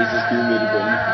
países que o Meribano